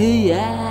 Yeah.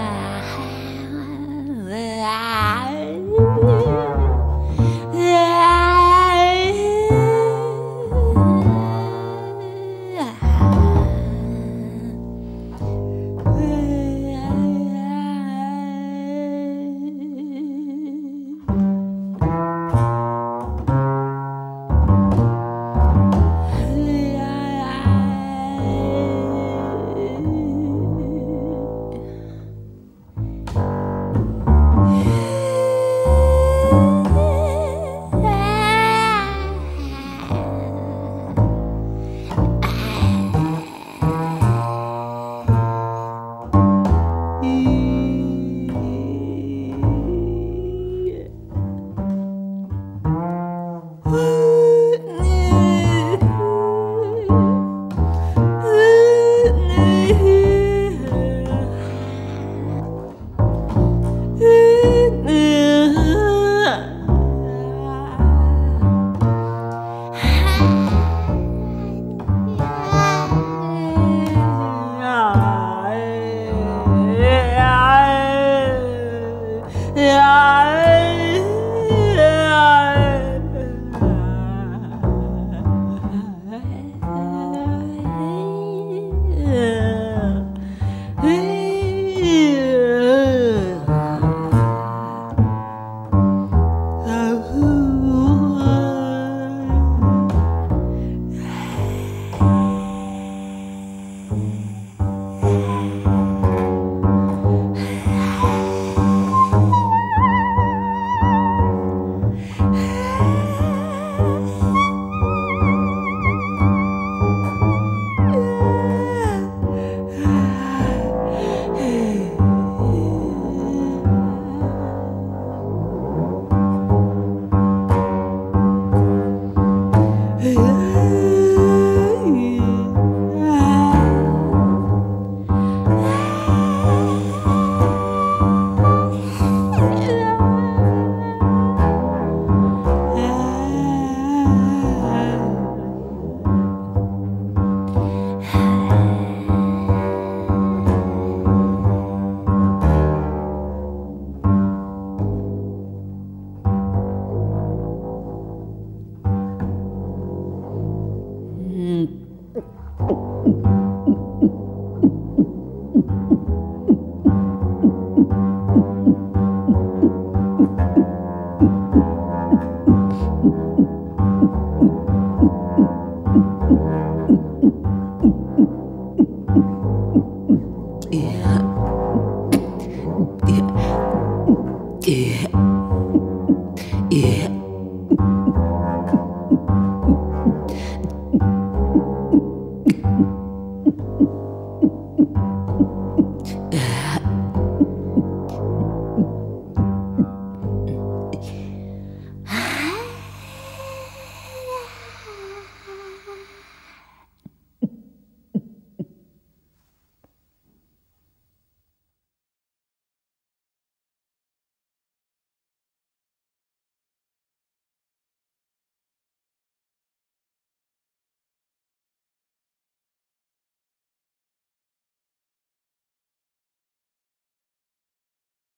雨